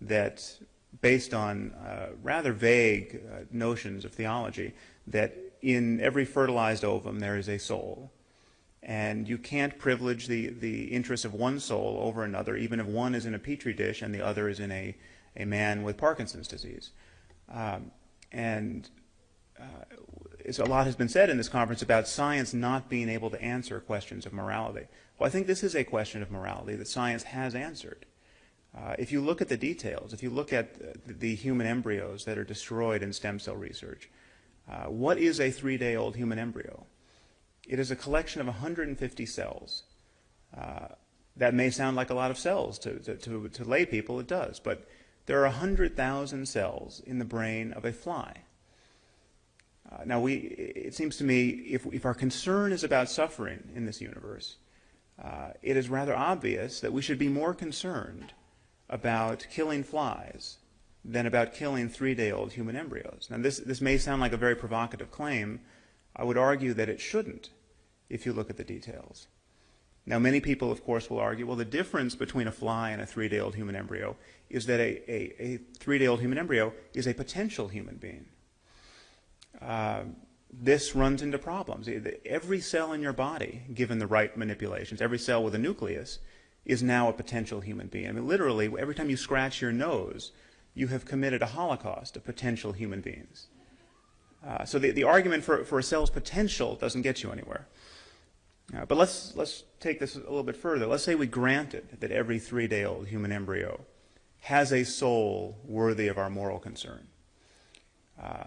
that, based on uh, rather vague uh, notions of theology, that in every fertilized ovum there is a soul. And you can't privilege the, the interests of one soul over another, even if one is in a petri dish and the other is in a, a man with Parkinson's disease. Um, and uh, a lot has been said in this conference about science not being able to answer questions of morality. Well, I think this is a question of morality that science has answered. Uh, if you look at the details, if you look at the, human embryos that are destroyed in stem cell research, uh, what is a three-day-old human embryo? It is a collection of 150 cells. Uh, that may sound like a lot of cells to, to, to, to lay people, it does, but there are 100,000 cells in the brain of a fly. Uh, now, we, it seems to me if, if our concern is about suffering in this universe, uh, it is rather obvious that we should be more concerned about killing flies than about killing three-day-old human embryos. Now, this, this may sound like a very provocative claim. I would argue that it shouldn't if you look at the details. Now, many people, of course, will argue, well, the difference between a fly and a three-day-old human embryo is that a, a, a three-day-old human embryo is a potential human being. Uh, this runs into problems. Every cell in your body, given the right manipulations, every cell with a nucleus, is now a potential human being. I mean, literally, every time you scratch your nose, you have committed a holocaust of potential human beings. Uh, so the, the argument for, for a cell's potential doesn't get you anywhere. Uh, but let's, let's take this a little bit further. Let's say we granted that every three-day-old human embryo has a soul worthy of our moral concern. Uh,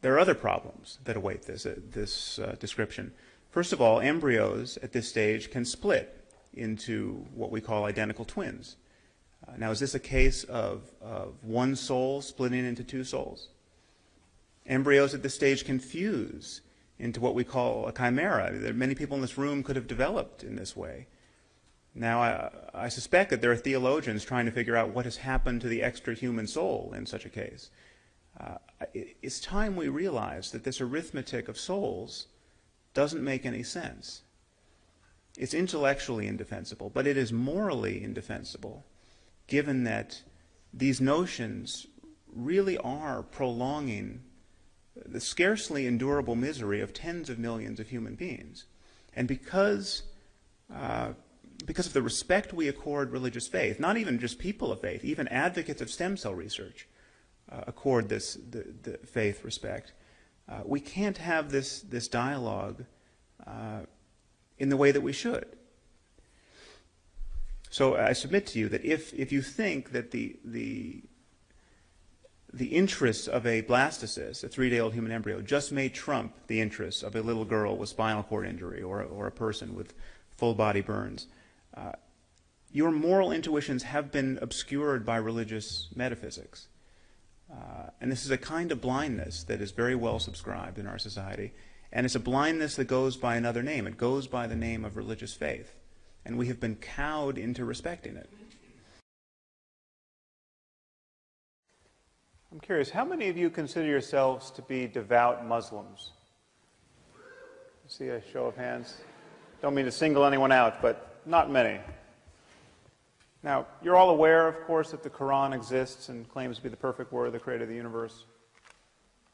there are other problems that await this, uh, this uh, description. First of all, embryos at this stage can split into what we call identical twins. Uh, now, is this a case of, of one soul splitting into two souls? Embryos at this stage can fuse into what we call a chimera. Many people in this room could have developed in this way. Now, I, I, suspect that there are theologians trying to figure out what has happened to the extra human soul in such a case. Uh, it, it's time we realize that this arithmetic of souls doesn't make any sense. It's intellectually indefensible, but it is morally indefensible given that these notions really are prolonging the scarcely endurable misery of tens of millions of human beings. And because, uh, because of the respect we accord religious faith, not even just people of faith, even advocates of stem cell research uh, accord this the, the faith respect, uh, we can't have this, this dialogue uh, in the way that we should. So I submit to you that if, if you think that the, the, the interests of a blastocyst, a three-day-old human embryo, just may trump the interests of a little girl with spinal cord injury or, or a person with full-body burns, uh, your moral intuitions have been obscured by religious metaphysics. Uh, and this is a kind of blindness that is very well subscribed in our society. And it's a blindness that goes by another name. It goes by the name of religious faith and we have been cowed into respecting it. I'm curious, how many of you consider yourselves to be devout Muslims? See a show of hands? Don't mean to single anyone out, but not many. Now, you're all aware, of course, that the Quran exists and claims to be the perfect word of the creator of the universe.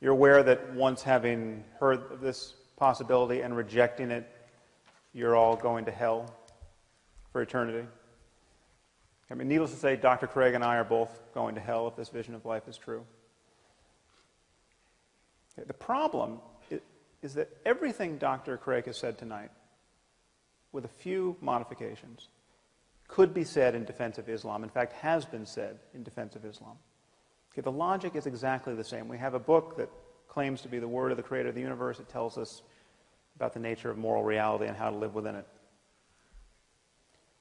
You're aware that once having heard of this possibility and rejecting it, you're all going to hell for eternity. I mean, needless to say, Dr. Craig and I are both going to hell if this vision of life is true. The problem is that everything Dr. Craig has said tonight, with a few modifications, could be said in defense of Islam. In fact, has been said in defense of Islam. Okay, the logic is exactly the same. We have a book that claims to be the word of the creator of the universe. It tells us about the nature of moral reality and how to live within it.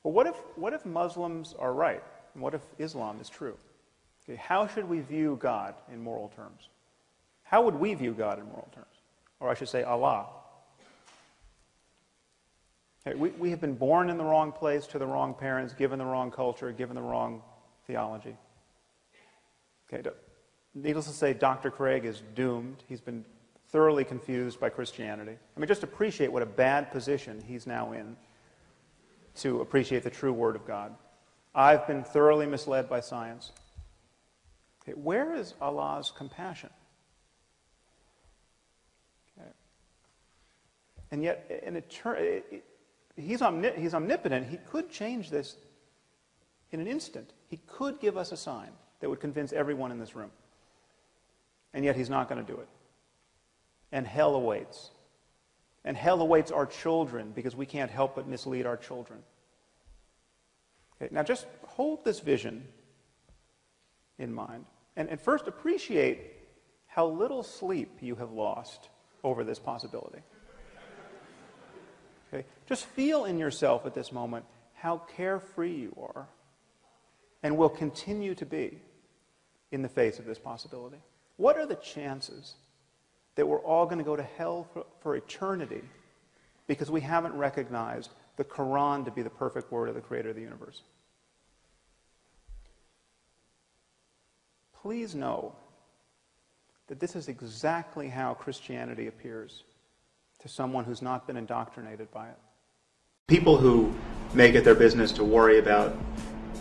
But what if, what if Muslims are right? And what if Islam is true? Okay, how should we view God in moral terms? How would we view God in moral terms? Or I should say, Allah. Okay, we, we have been born in the wrong place to the wrong parents, given the wrong culture, given the wrong theology. Okay, needless to say, Dr. Craig is doomed. He's been thoroughly confused by Christianity. I mean, just appreciate what a bad position he's now in to appreciate the true Word of God. I've been thoroughly misled by science. Okay, where is Allah's compassion? Okay. And yet, in etern- he's, omni- he's omnipotent. He could change this in an instant. He could give us a sign that would convince everyone in this room. And yet, he's not going to do it. And hell awaits. And hell awaits our children because we can't help but mislead our children. Okay, now, just hold this vision in mind. And, and first, appreciate how little sleep you have lost over this possibility. Okay? Just feel in yourself at this moment how carefree you are and will continue to be in the face of this possibility. What are the chances that we're all going to go to hell for, for eternity because we haven't recognized the Quran to be the perfect word of the creator of the universe? Please know that this is exactly how Christianity appears to someone who's not been indoctrinated by it. People who make it their business to worry about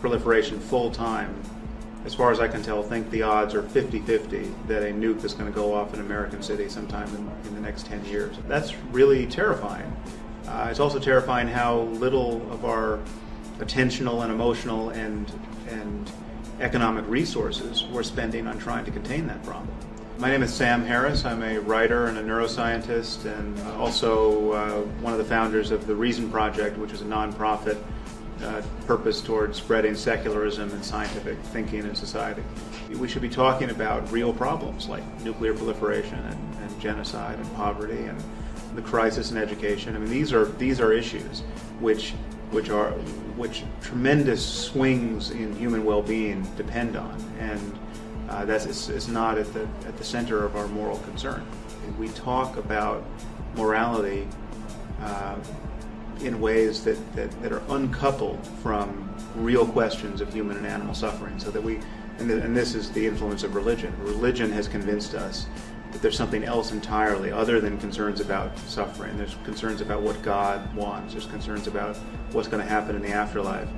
proliferation full time, as far as I can tell, think the odds are 50 50 that a nuke is going to go off in American City sometime in, in the next 10 years. That's really terrifying. Uh, it's also terrifying how little of our attentional and emotional and, and economic resources we're spending on trying to contain that problem. My name is Sam Harris. I'm a writer and a neuroscientist, and also uh, one of the founders of the Reason Project, which is a nonprofit uh, purpose towards spreading secularism and scientific thinking in society. We should be talking about real problems like nuclear proliferation and, and genocide and poverty and the crisis in education. I mean, these are these are issues which which are which tremendous swings in human well-being depend on, and uh, that's it's, it's not at the at the center of our moral concern. We talk about morality uh, in ways that, that, that are uncoupled from real questions of human and animal suffering, so that we and, the, and this is the influence of religion. Religion has convinced us that there's something else entirely other than concerns about suffering. There's concerns about what God wants. There's concerns about what's going to happen in the afterlife.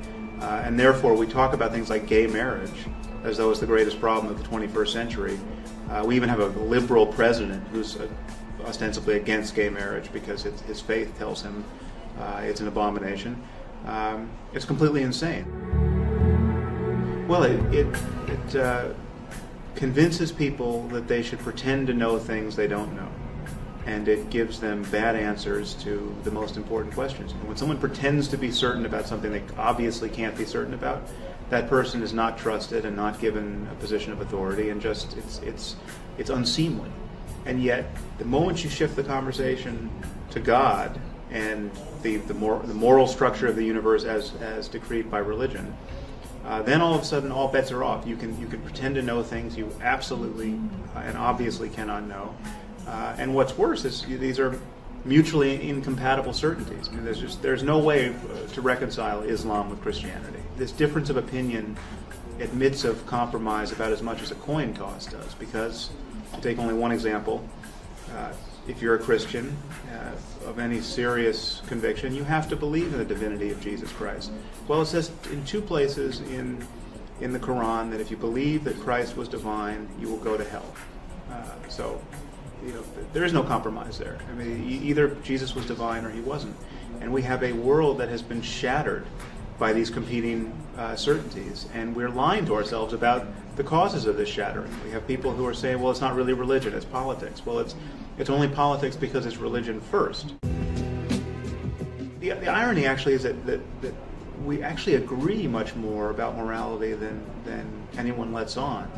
Uh, and therefore, we talk about things like gay marriage as though it's the greatest problem of the 21st century. Uh, we even have a liberal president who's uh, ostensibly against gay marriage because it, his faith tells him uh, it's an abomination. Um, it's completely insane. Well, it, it, it uh, convinces people that they should pretend to know things they don't know. And it gives them bad answers to the most important questions. And when someone pretends to be certain about something they obviously can't be certain about, that person is not trusted and not given a position of authority, and just it's it's it's unseemly. And yet, the moment you shift the conversation to God and the the, mor- the moral structure of the universe as as decreed by religion, uh, then all of a sudden all bets are off. You can you can pretend to know things you absolutely and obviously cannot know. Uh, and what's worse is these are mutually incompatible certainties. I mean, there's just there's no way uh, to reconcile Islam with Christianity. This difference of opinion admits of compromise about as much as a coin toss does. Because to take only one example, uh, if you're a Christian uh, of any serious conviction, you have to believe in the divinity of Jesus Christ. Well, it says in two places in in the Quran that if you believe that Christ was divine, you will go to hell. Uh, so, you know, there is no compromise there. I mean, either Jesus was divine or he wasn't, and we have a world that has been shattered by these competing uh, certainties, and we're lying to ourselves about the causes of this shattering. We have people who are saying, "Well, it's not really religion; it's politics." Well, it's it's only politics because it's religion first. The, the irony actually is that, that, that we actually agree much more about morality than, than anyone lets on.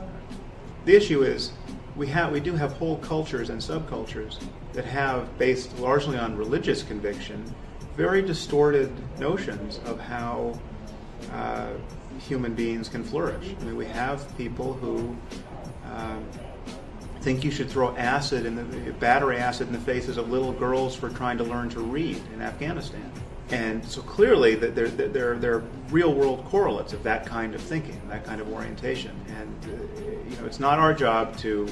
The issue is we have we do have whole cultures and subcultures that have, based largely on religious conviction, very distorted notions of how uh, human beings can flourish. I mean, we have people who uh, think you should throw acid in the battery acid in the faces of little girls for trying to learn to read in Afghanistan. And so clearly, there, there, there are real world correlates of that kind of thinking, that kind of orientation. And uh, you know, it's not our job to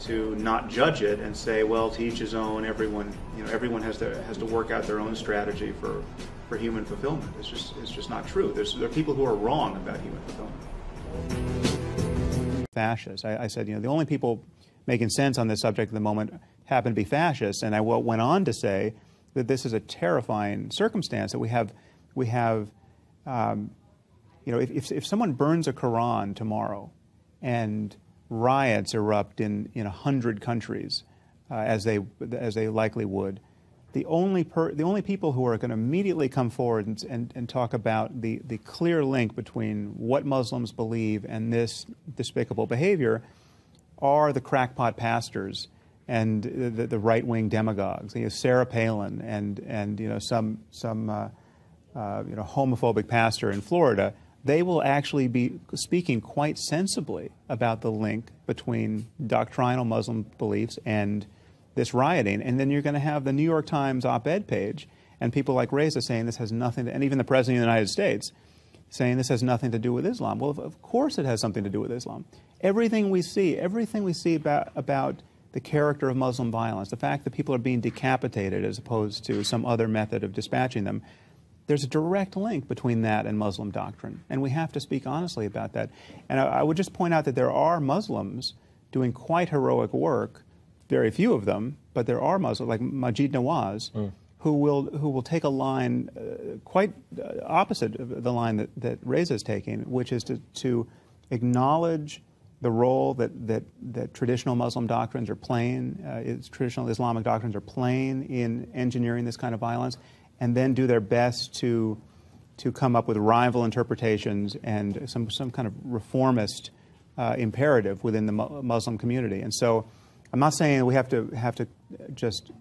to not judge it and say, well, to each his own. Everyone, you know, everyone has to has to work out their own strategy for for human fulfillment. It's just it's just not true. There's there are people who are wrong about human fulfillment. fascists. I, I, said, you know, the only people making sense on this subject at the moment happen to be fascists. And I went on to say that this is a terrifying circumstance that we have, we have, um, you know, if, if, if someone burns a Quran tomorrow and riots erupt in in a hundred countries, uh, as they as they likely would, the only per, the only people who are going to immediately come forward and, and, and, talk about the, the clear link between what Muslims believe and this despicable behavior are the crackpot pastors and the, the right wing demagogues. You know, Sarah Palin and and you know some some uh, uh, you know homophobic pastor in Florida. They will actually be speaking quite sensibly about the link between doctrinal Muslim beliefs and this rioting. And then you're going to have the New York Times op ed page and people like Reza saying this has nothing to, and even the President of the United States saying this has nothing to do with Islam. Well, of course it has something to do with Islam. Everything we see, everything we see about, about the character of Muslim violence, the fact that people are being decapitated as opposed to some other method of dispatching them, there's a direct link between that and Muslim doctrine. And we have to speak honestly about that. And I, I would just point out that there are Muslims doing quite heroic work very few of them, but there are Muslims like Maajid Nawaz, mm. Who will who will take a line uh, quite uh, opposite of the line that that Reza is taking, which is to to acknowledge the role that, that, that traditional Muslim doctrines are playing, uh, traditional Islamic doctrines are playing in engineering this kind of violence, and then do their best to, to come up with rival interpretations and some, some kind of reformist uh, imperative within the Muslim community. And so I'm not saying we have to have to just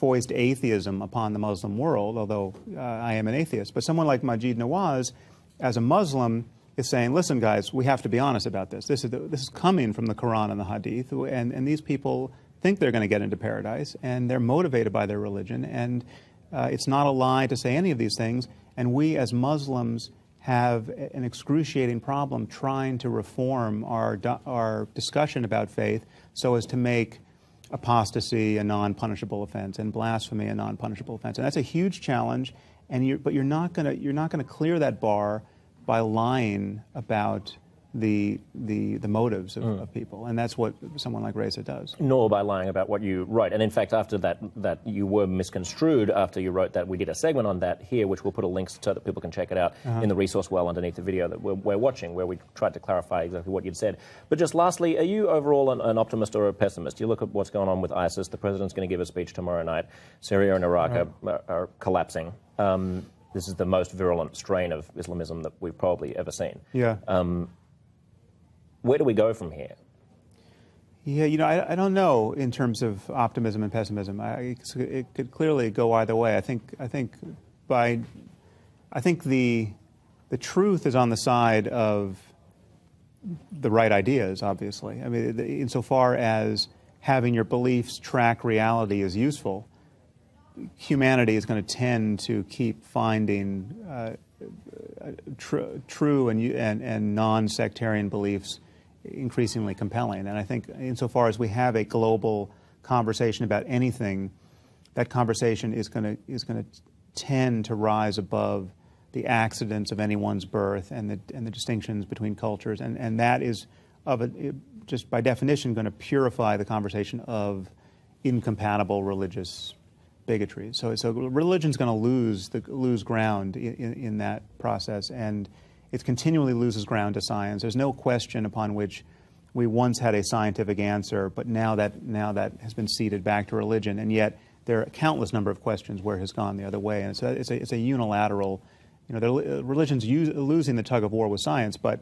foist atheism upon the Muslim world, although uh, I am an atheist. But someone like Maajid Nawaz, as a Muslim, is saying, listen, guys, we have to be honest about this. This is, the, this is coming from the Quran and the Hadith, and, and these people think they're going to get into paradise, and they're motivated by their religion, and uh, it's not a lie to say any of these things. And we, as Muslims, have an excruciating problem trying to reform our, our discussion about faith so as to make apostasy a non-punishable offense and blasphemy a non-punishable offense. And that's a huge challenge. And you're, but you're not going to you're not going to clear that bar by lying about the the the motives of, mm. of, people, and that's what someone like Reza does. Nor by lying about what you wrote. And in fact, after that, that you were misconstrued after you wrote that. We did a segment on that here, which we'll put a link so that people can check it out uh-huh. in the resource well underneath the video that we're, we're, watching, where we tried to clarify exactly what you'd said. But just lastly, are you overall an, an, optimist or a pessimist? You look at what's going on with ISIS. The president's going to give a speech tomorrow night. Syria and Iraq right. are, are, collapsing. Um, this is the most virulent strain of Islamism that we've probably ever seen. Yeah. Um, where do we go from here? Yeah, you know, I, I don't know in terms of optimism and pessimism. I, it could clearly go either way. I think, I think by, I think the, the truth is on the side of the right ideas. Obviously, I mean, insofar as having your beliefs track reality is useful, humanity is going to tend to keep finding uh, tr- true and, and, and non sectarian beliefs increasingly compelling. And I think, insofar as we have a global conversation about anything, that conversation is going to is going to tend to rise above the accidents of anyone's birth and the and the distinctions between cultures, and and that is of a, just by definition going to purify the conversation of incompatible religious bigotry. So so religion's going to lose the lose ground in, in, in that process and it continually loses ground to science. There's no question upon which we once had a scientific answer, but now that, now that has been ceded back to religion. And yet there are a countless number of questions where it has gone the other way. And so it's a, it's a unilateral, you know, uh, religion's use, losing the tug of war with science, but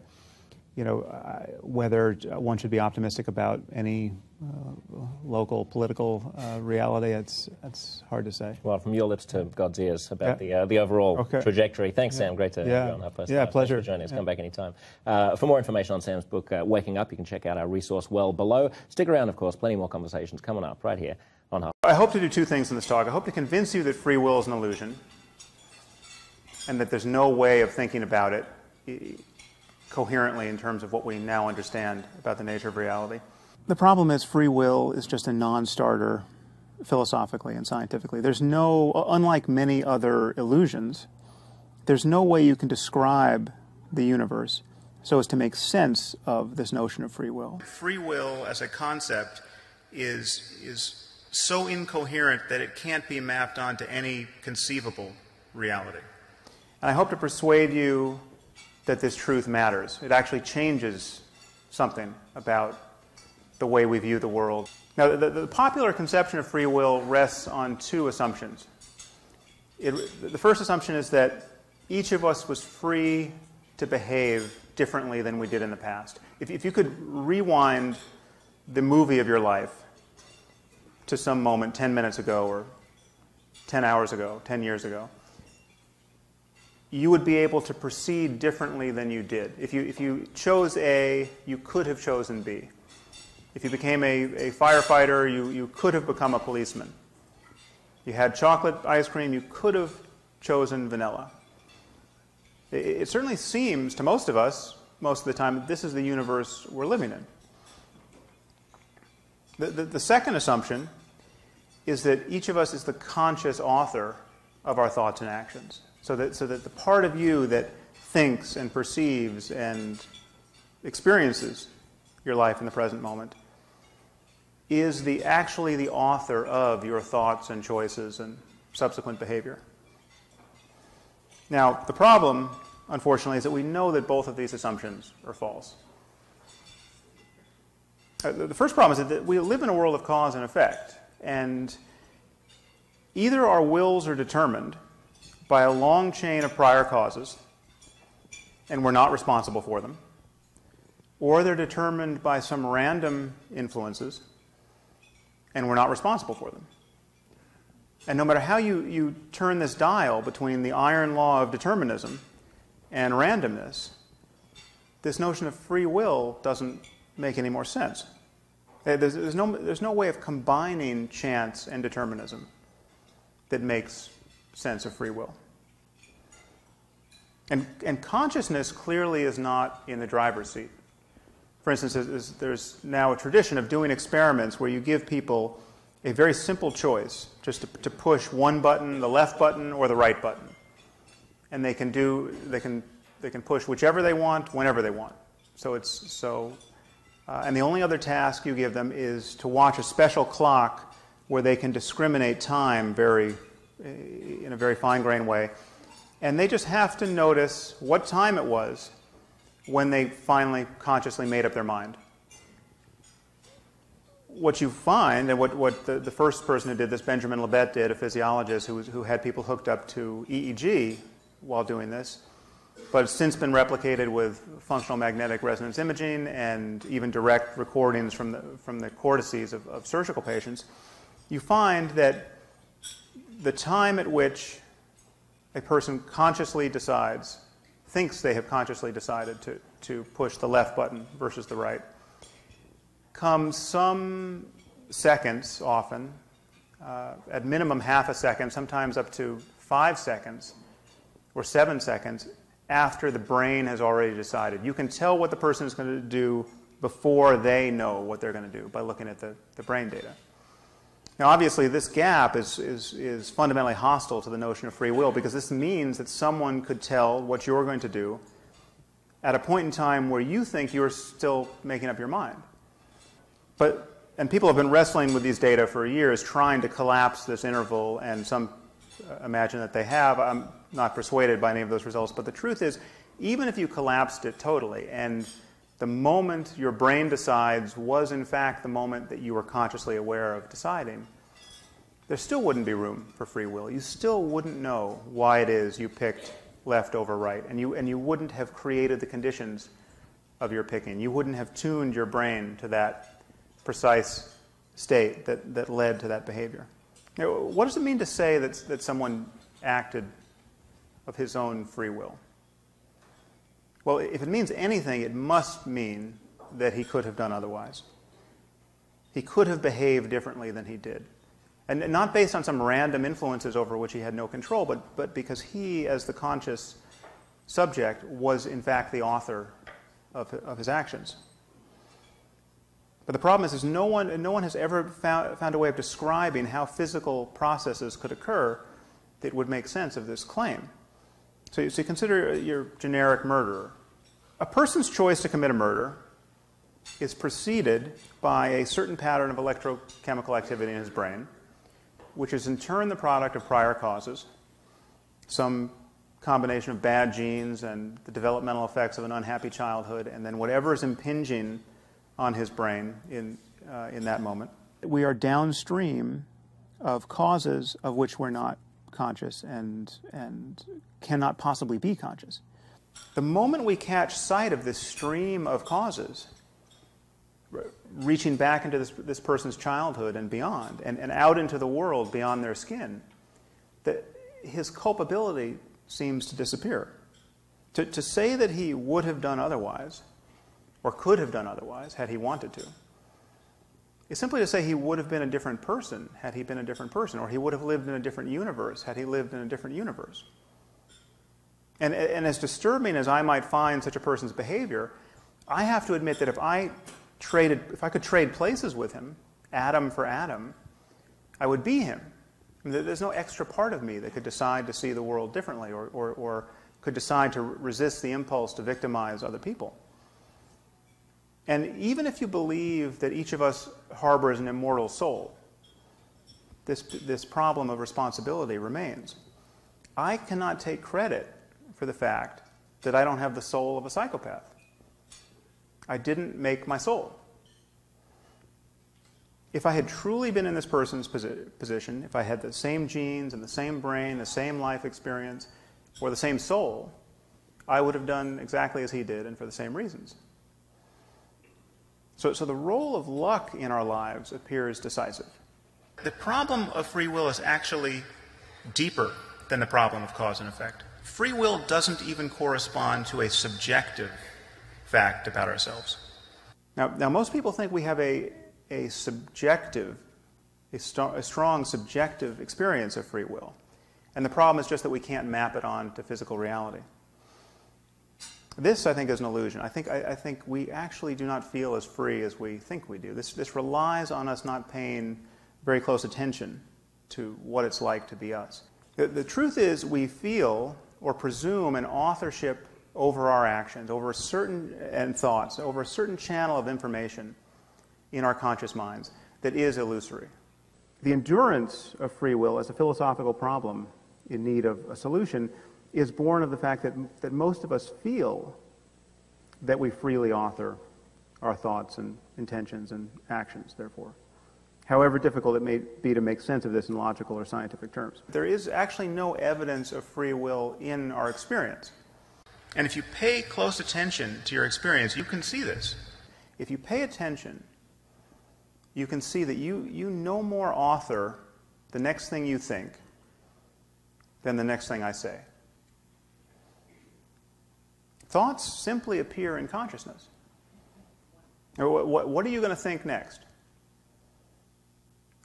you know, uh, whether one should be optimistic about any uh, local political uh, reality, it's, it's hard to say. Well, from your lips to God's ears about yeah. the, uh, the overall okay. trajectory. Thanks, yeah. Sam. Great to yeah. have you on HuffPost. Yeah, pleasure. Thanks for joining us. Come back anytime. Uh, for more information on Sam's book, uh, Waking Up, you can check out our resource well below. Stick around, of course. Plenty more conversations coming up right here on Huff. I hope to do two things in this talk. I hope to convince you that free will is an illusion and that there's no way of thinking about it coherently in terms of what we now understand about the nature of reality. The problem is free will is just a non-starter philosophically and scientifically. There's no, unlike many other illusions, there's no way you can describe the universe so as to make sense of this notion of free will. Free will as a concept is, is so incoherent that it can't be mapped onto any conceivable reality. And I hope to persuade you that this truth matters. It actually changes something about the way we view the world. Now, the, the popular conception of free will rests on two assumptions. It, the first assumption is that each of us was free to behave differently than we did in the past. If, if you could rewind the movie of your life to some moment 10 minutes ago or 10 hours ago, 10 years ago, you would be able to proceed differently than you did. If you, if you chose A, you could have chosen B. If you became a, a firefighter, you, you could have become a policeman. You had chocolate ice cream, you could have chosen vanilla. It, it certainly seems to most of us, most of the time, that this is the universe we're living in. The, the, the second assumption is that each of us is the conscious author of our thoughts and actions. So that, so that the part of you that thinks and perceives and experiences your life in the present moment is the, actually the author of your thoughts and choices and subsequent behavior. Now, the problem, unfortunately, is that we know that both of these assumptions are false. Uh, the first problem is that we live in a world of cause and effect, and either our wills are determined by a long chain of prior causes, and we're not responsible for them, or they're determined by some random influences, and we're not responsible for them. And no matter how you, you turn this dial between the iron law of determinism and randomness, this notion of free will doesn't make any more sense. There's, there's, no, there's no way of combining chance and determinism that makes sense of free will. And, and consciousness clearly is not in the driver's seat. For instance, there's, there's now a tradition of doing experiments where you give people a very simple choice, just to, to push one button, the left button or the right button. And they can do, they can, they can push whichever they want, whenever they want. So it's, so, uh, and the only other task you give them is to watch a special clock where they can discriminate time very Eh, in a very fine grained way. And they just have to notice what time it was when they finally consciously made up their mind. What you find, and what, what the, the first person who did this, Benjamin Libet, did, a physiologist who, was, who had people hooked up to EEG while doing this, but it's since been replicated with functional magnetic resonance imaging and even direct recordings from the, from the cortices of, of surgical patients, you find that the time at which a person consciously decides, thinks they have consciously decided to, to push the left button versus the right, comes some seconds often, uh, at minimum half a second, sometimes up to five seconds or seven seconds after the brain has already decided. You can tell what the person is going to do before they know what they're going to do by looking at the, the brain data. Now, obviously, this gap is, is, is fundamentally hostile to the notion of free will because this means that someone could tell what you're going to do at a point in time where you think you're still making up your mind. But, and people have been wrestling with these data for years, trying to collapse this interval, and some uh, imagine that they have. I'm not persuaded by any of those results, but the truth is, even if you collapsed it totally and the moment your brain decides was in fact the moment that you were consciously aware of deciding, there still wouldn't be room for free will. You still wouldn't know why it is you picked left over right, and you, and you wouldn't have created the conditions of your picking. You wouldn't have tuned your brain to that precise state that, that led to that behavior. Now, what does it mean to say that, that someone acted of his own free will? Well, if it means anything, it must mean that he could have done otherwise. He could have behaved differently than he did. And not based on some random influences over which he had no control, but, but because he, as the conscious subject, was in fact the author of, of his actions. But the problem is, is no, one, no one has ever found, found a way of describing how physical processes could occur that would make sense of this claim. So, so consider your generic murderer A person's choice to commit a murder is preceded by a certain pattern of electrochemical activity in his brain, which is in turn the product of prior causes, some combination of bad genes and the developmental effects of an unhappy childhood, and then whatever is impinging on his brain in, uh, in that moment. We are downstream of causes of which we're not conscious and, and cannot possibly be conscious. The moment we catch sight of this stream of causes, reaching back into this, this person's childhood and beyond, and, and out into the world beyond their skin, that his culpability seems to disappear. To, to say that he would have done otherwise, or could have done otherwise had he wanted to, is simply to say he would have been a different person had he been a different person, or he would have lived in a different universe had he lived in a different universe. And, and as disturbing as I might find such a person's behavior, I have to admit that if I traded, if I could trade places with him, atom for atom, I would be him. I mean, there's no extra part of me that could decide to see the world differently or, or, or could decide to resist the impulse to victimize other people. And even if you believe that each of us harbors an immortal soul, this, this problem of responsibility remains. I cannot take credit for the fact that I don't have the soul of a psychopath. I didn't make my soul. If I had truly been in this person's posi- position, if I had the same genes and the same brain, the same life experience, or the same soul, I would have done exactly as he did and for the same reasons. So, so the role of luck in our lives appears decisive. The problem of free will is actually deeper than the problem of cause and effect. Free will doesn't even correspond to a subjective fact about ourselves. Now, now most people think we have a, a subjective, a, st- a strong subjective experience of free will. And the problem is just that we can't map it on to physical reality. This, I think, is an illusion. I think, I, I, think we actually do not feel as free as we think we do. This, this relies on us not paying very close attention to what it's like to be us. The, the truth is, we feel or presume an authorship over our actions, over certain and thoughts, over a certain channel of information in our conscious minds that is illusory. The endurance of free will as a philosophical problem in need of a solution is born of the fact that, that most of us feel that we freely author our thoughts and intentions and actions, therefore. However difficult it may be to make sense of this in logical or scientific terms. There is actually no evidence of free will in our experience. And if you pay close attention to your experience, you can see this. If you pay attention, you can see that you, you no more author the next thing you think than the next thing I say. Thoughts simply appear in consciousness. What, what are you going to think next?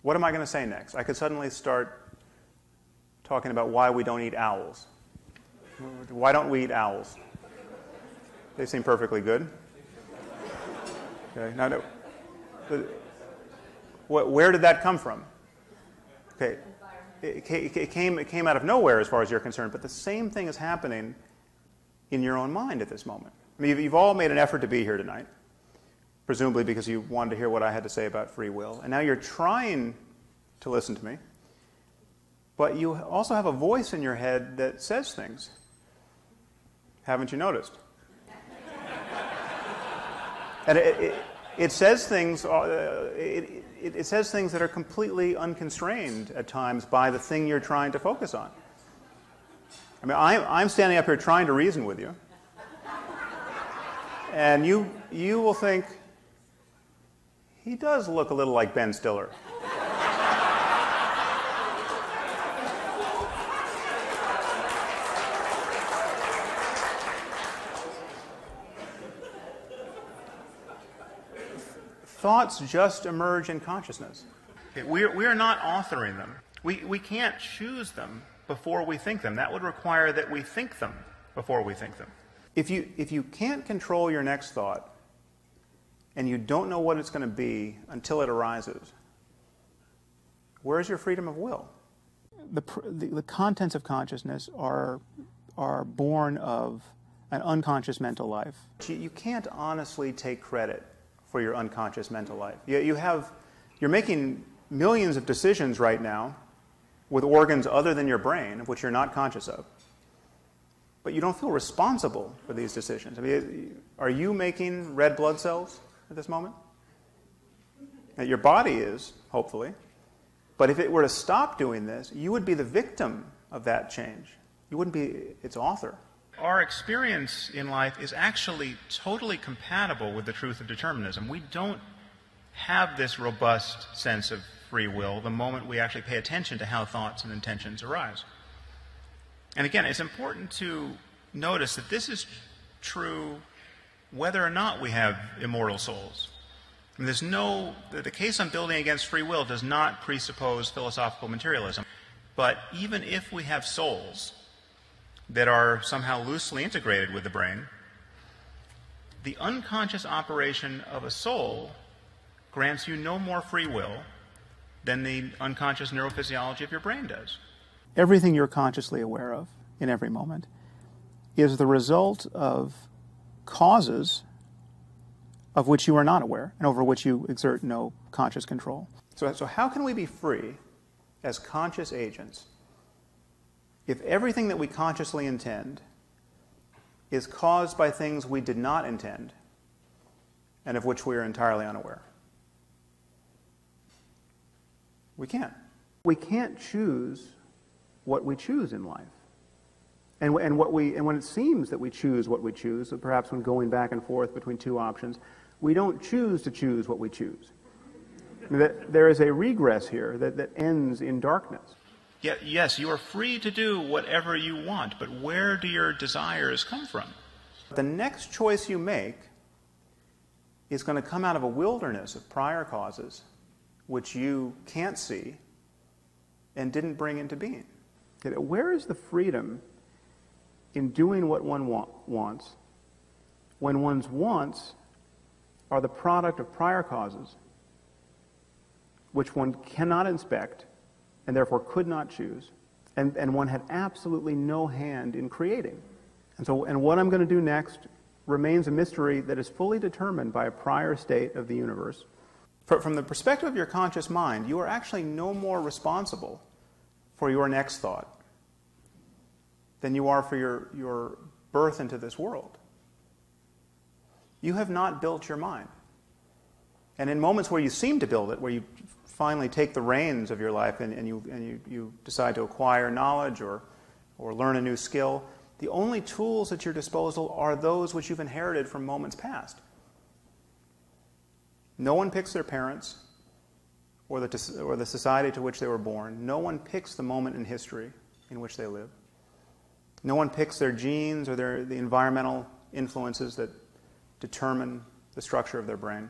What am I going to say next? I could suddenly start talking about why we don't eat owls. Why don't we eat owls? They seem perfectly good. Okay, now, no, where did that come from? Okay, it came, it came out of nowhere as far as you're concerned, but the same thing is happening in your own mind at this moment. I mean, you've all made an effort to be here tonight, presumably because you wanted to hear what I had to say about free will. And now you're trying to listen to me, but you also have a voice in your head that says things. Haven't you noticed? and it, it, it, says things. Uh, it, it says things that are completely unconstrained at times by the thing you're trying to focus on. I mean, I'm, I'm standing up here trying to reason with you. And you, you will think, he does look a little like Ben Stiller. Thoughts just emerge in consciousness. We're, we are not authoring them. We, we can't choose them before we think them. That would require that we think them before we think them. If you, if you can't control your next thought and you don't know what it's going to be until it arises, where's your freedom of will? The, the, the contents of consciousness are, are born of an unconscious mental life. You, you can't honestly take credit for your unconscious mental life. You, you have, you're making millions of decisions right now with organs other than your brain, of which you're not conscious of. But you don't feel responsible for these decisions. I mean, are you making red blood cells at this moment? Your body is, hopefully. But if it were to stop doing this, you would be the victim of that change. You wouldn't be its author. Our experience in life is actually totally compatible with the truth of determinism. We don't have this robust sense of free will the moment we actually pay attention to how thoughts and intentions arise. And again, it's important to notice that this is true whether or not we have immortal souls. Mean, there's no, the case I'm building against free will does not presuppose philosophical materialism. But even if we have souls that are somehow loosely integrated with the brain, the unconscious operation of a soul grants you no more free will than the unconscious neurophysiology of your brain does. Everything you're consciously aware of in every moment is the result of causes of which you are not aware and over which you exert no conscious control. So, so how can we be free as conscious agents if everything that we consciously intend is caused by things we did not intend and of which we are entirely unaware? We can't. We can't choose what we choose in life. And, and, what we, and when it seems that we choose what we choose, so perhaps when going back and forth between two options, we don't choose to choose what we choose. There is a regress here that, that ends in darkness. Yeah, yes, you are free to do whatever you want, but where do your desires come from? The next choice you make is going to come out of a wilderness of prior causes which you can't see and didn't bring into being. Where is the freedom in doing what one wa- wants when one's wants are the product of prior causes which one cannot inspect and therefore could not choose, and, and one had absolutely no hand in creating? And so, and what I'm going to do next remains a mystery that is fully determined by a prior state of the universe from the perspective of your conscious mind, you are actually no more responsible for your next thought than you are for your, your birth into this world. You have not built your mind. And in moments where you seem to build it, where you finally take the reins of your life and, and, you, and you, you decide to acquire knowledge or, or learn a new skill, the only tools at your disposal are those which you've inherited from moments past. No one picks their parents or the, or the society to which they were born. No one picks the moment in history in which they live. No one picks their genes or their, the environmental influences that determine the structure of their brain.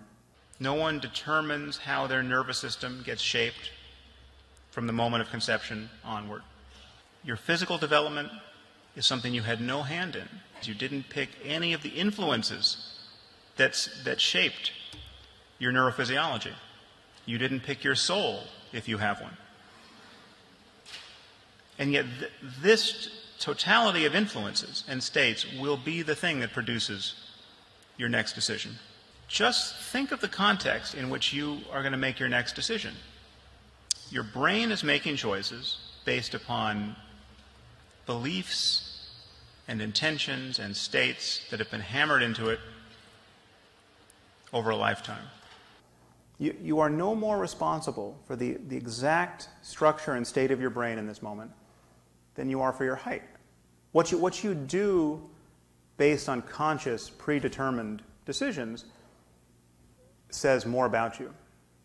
No one determines how their nervous system gets shaped from the moment of conception onward. Your physical development is something you had no hand in. You didn't pick any of the influences that's, that shaped your neurophysiology. You didn't pick your soul if you have one. And yet, th- this totality of influences and states will be the thing that produces your next decision. Just think of the context in which you are going to make your next decision. Your brain is making choices based upon beliefs and intentions and states that have been hammered into it over a lifetime. You, you are no more responsible for the, the exact structure and state of your brain in this moment than you are for your height. What you, what you do based on conscious, predetermined decisions says more about you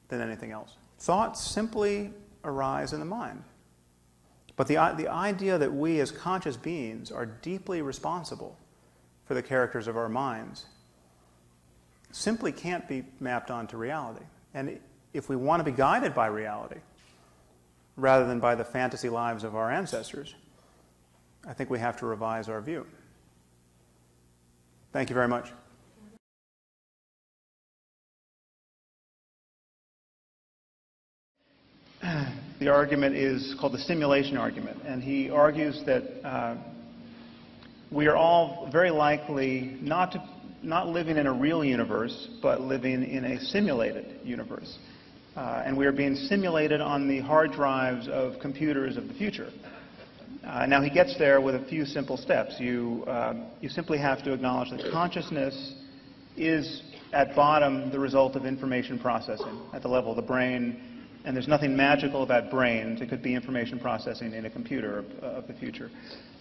than anything else. Thoughts simply arise in the mind. But the, the idea that we as conscious beings are deeply responsible for the characters of our minds simply can't be mapped onto reality. And if we want to be guided by reality, rather than by the fantasy lives of our ancestors, I think we have to revise our view. Thank you very much. The argument is called the simulation argument, and he argues that uh, we are all very likely not, to, not living in a real universe, but living in a simulated universe. Uh, and we are being simulated on the hard drives of computers of the future. Uh, now, he gets there with a few simple steps. You, uh, you simply have to acknowledge that consciousness is, at bottom, the result of information processing at the level of the brain, and there's nothing magical about brains. It could be information processing in a computer of, of the future.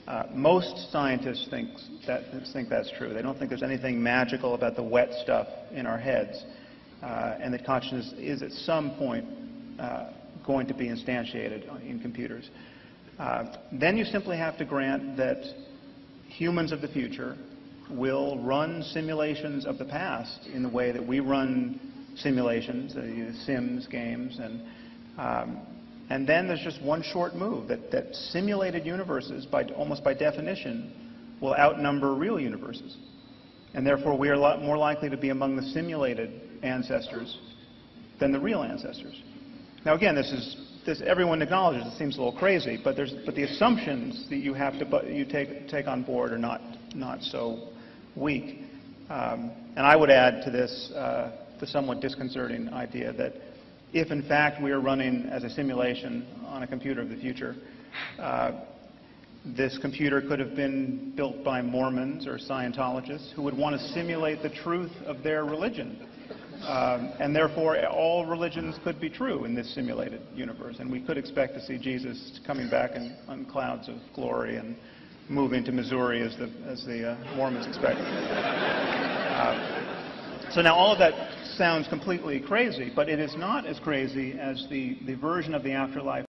Uh, most scientists think, that, think that's true. They don't think there's anything magical about the wet stuff in our heads, uh, and that consciousness is at some point uh, going to be instantiated in computers. Uh, then you simply have to grant that humans of the future will run simulations of the past in the way that we run simulations, the Sims games, and um, and then there's just one short move that, that simulated universes, by almost by definition, will outnumber real universes, and therefore we are a lot more likely to be among the simulated ancestors than the real ancestors. Now again, this is this, everyone acknowledges it seems a little crazy, but, there's, but the assumptions that you have to you take, take on board are not, not so weak. Um, and I would add to this uh, the somewhat disconcerting idea that if in fact we are running as a simulation on a computer of the future, uh, this computer could have been built by Mormons or Scientologists who would want to simulate the truth of their religion. Um, and therefore, all religions could be true in this simulated universe. And we could expect to see Jesus coming back in, on clouds of glory and moving to Missouri as the, as the uh, Mormons expect. Uh, so now all of that sounds completely crazy, but it is not as crazy as the, the version of the afterlife